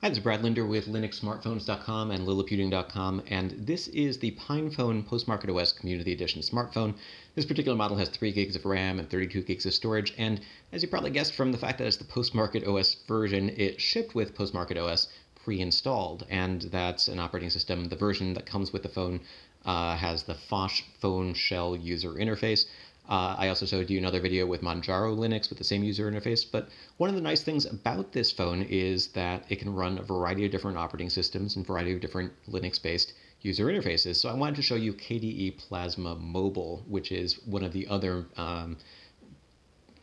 Hi, this is Brad Linder with LinuxSmartphones.com and Liliputing.com, and this is the PinePhone Postmarket OS Community Edition smartphone. This particular model has 3 gigs of RAM and 32 gigs of storage, and as you probably guessed from the fact that it's the Postmarket OS version, it shipped with Postmarket OS pre-installed, and that's an operating system. The version that comes with the phone uh, has the Phosh Phone Shell user interface. Uh, I also showed you another video with Manjaro Linux with the same user interface, but one of the nice things about this phone is that it can run a variety of different operating systems and variety of different Linux-based user interfaces. So I wanted to show you KDE Plasma Mobile, which is one of the other um,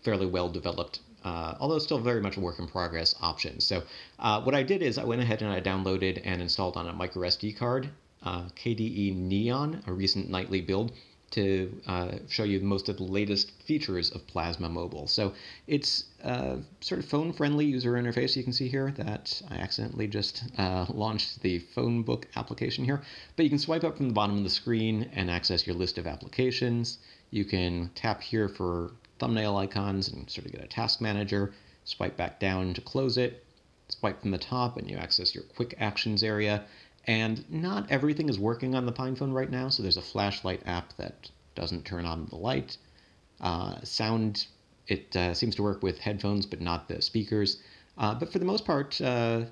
fairly well-developed uh, although still very much a work in progress options. So uh, what I did is I went ahead and I downloaded and installed on a micro SD card uh, KDE Neon, a recent nightly build to uh, show you most of the latest features of Plasma Mobile. So it's a sort of phone-friendly user interface. You can see here that I accidentally just uh, launched the phone book application here. But you can swipe up from the bottom of the screen and access your list of applications. You can tap here for thumbnail icons and sort of get a task manager. Swipe back down to close it. Swipe from the top and you access your quick actions area. And not everything is working on the PinePhone right now, so there's a flashlight app that doesn't turn on the light. Uh, sound, it uh, seems to work with headphones, but not the speakers. Uh, but for the most part, uh,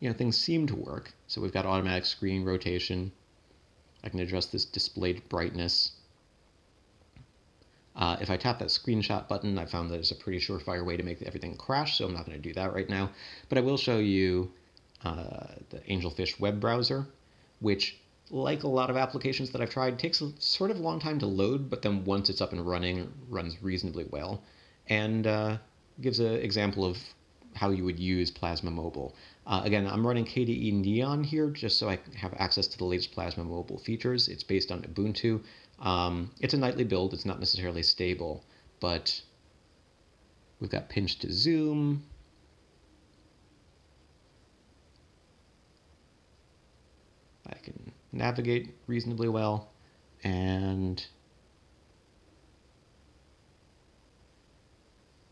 you know, things seem to work. So we've got automatic screen rotation. I can adjust this displayed brightness. Uh, if I tap that screenshot button, I found that it's a pretty surefire way to make everything crash, so I'm not going to do that right now. But I will show you uh, the Angelfish web browser, which, like a lot of applications that I've tried, takes a sort of long time to load, but then once it's up and running, runs reasonably well, and uh, gives an example of how you would use Plasma Mobile. Uh, again, I'm running KDE Neon here just so I have access to the latest Plasma Mobile features. It's based on Ubuntu. Um, it's a nightly build. It's not necessarily stable, but we've got pinch to zoom, I can navigate reasonably well and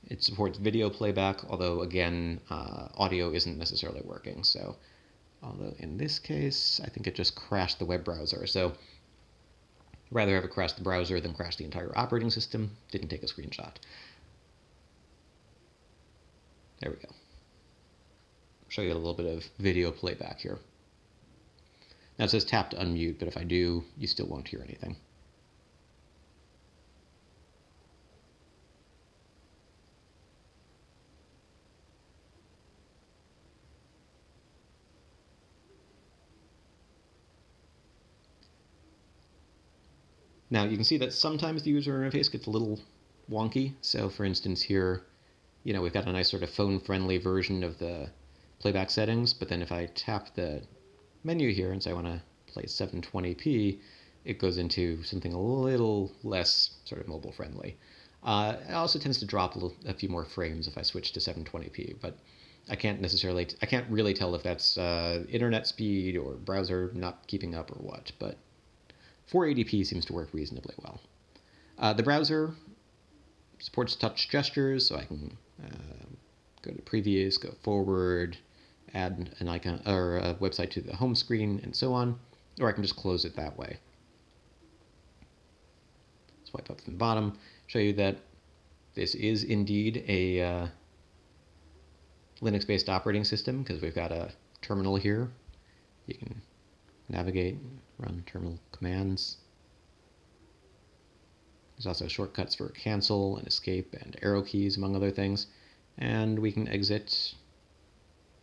it supports video playback, although again, uh, audio isn't necessarily working. So, although in this case, I think it just crashed the web browser. So, rather have it crash the browser than crash the entire operating system. Didn't take a screenshot. There we go. Show you a little bit of video playback here. Now it says tap to unmute, but if I do, you still won't hear anything. Now you can see that sometimes the user interface gets a little wonky. So for instance here, you know, we've got a nice sort of phone-friendly version of the playback settings, but then if I tap the menu here and say I want to play 720p, it goes into something a little less sort of mobile friendly. Uh, it also tends to drop a, little, a, few more frames if I switch to 720p, but I can't necessarily, I can't really tell if that's uh, internet speed or browser not keeping up or what, but 480p seems to work reasonably well. Uh, the browser supports touch gestures, so I can uh, go to previous, go forward, add an icon or a website to the home screen and so on, or I can just close it that way. Swipe up from the bottom, show you that this is indeed a uh, Linux-based operating system because we've got a terminal here. You can navigate, run terminal commands. There's also shortcuts for cancel and escape and arrow keys, among other things. And we can exit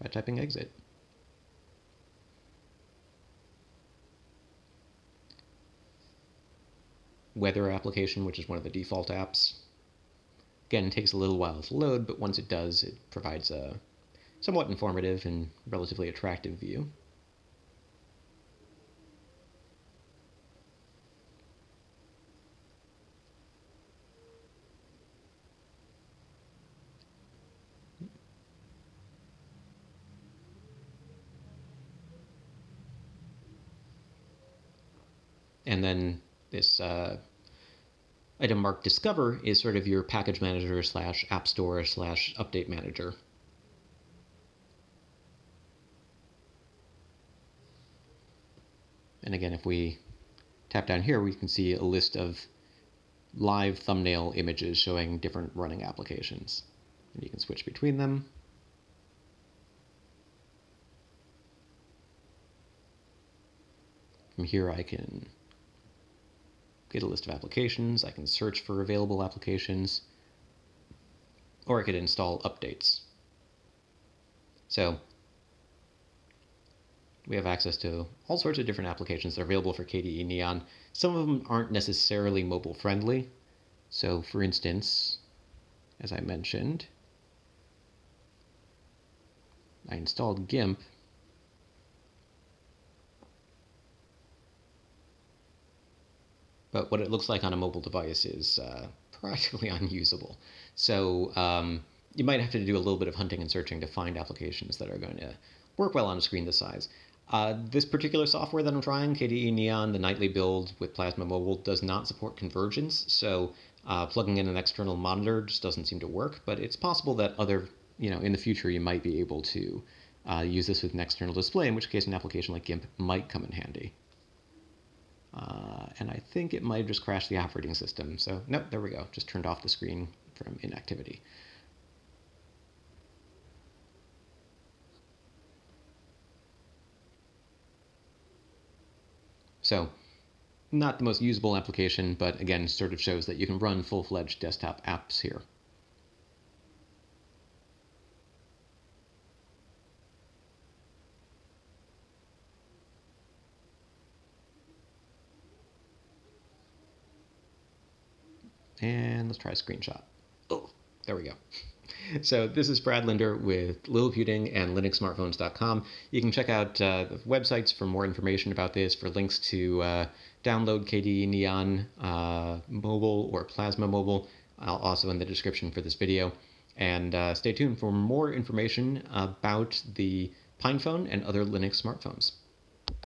by typing exit. Weather application, which is one of the default apps. Again, takes a little while to load, but once it does, it provides a somewhat informative and relatively attractive view. And then this uh, item mark discover is sort of your package manager slash app store slash update manager. And again, if we tap down here, we can see a list of live thumbnail images showing different running applications. And you can switch between them. From here, I can get a list of applications, I can search for available applications, or I could install updates. So we have access to all sorts of different applications that are available for KDE Neon. Some of them aren't necessarily mobile friendly. So for instance, as I mentioned, I installed GIMP but what it looks like on a mobile device is uh, practically unusable. So um, you might have to do a little bit of hunting and searching to find applications that are going to work well on a screen this size. Uh, this particular software that I'm trying, KDE Neon, the nightly build with Plasma Mobile, does not support convergence, so uh, plugging in an external monitor just doesn't seem to work, but it's possible that other, you know, in the future you might be able to uh, use this with an external display, in which case an application like GIMP might come in handy. Uh, and I think it might have just crashed the operating system. So, nope, there we go. Just turned off the screen from inactivity. So, not the most usable application, but again, sort of shows that you can run full-fledged desktop apps here. And let's try a screenshot. Oh, there we go. So this is Brad Linder with Liliputing and LinuxSmartphones.com. You can check out uh, the websites for more information about this, for links to uh, download KDE Neon uh, Mobile or Plasma Mobile, I'll also in the description for this video. And uh, stay tuned for more information about the PinePhone and other Linux smartphones.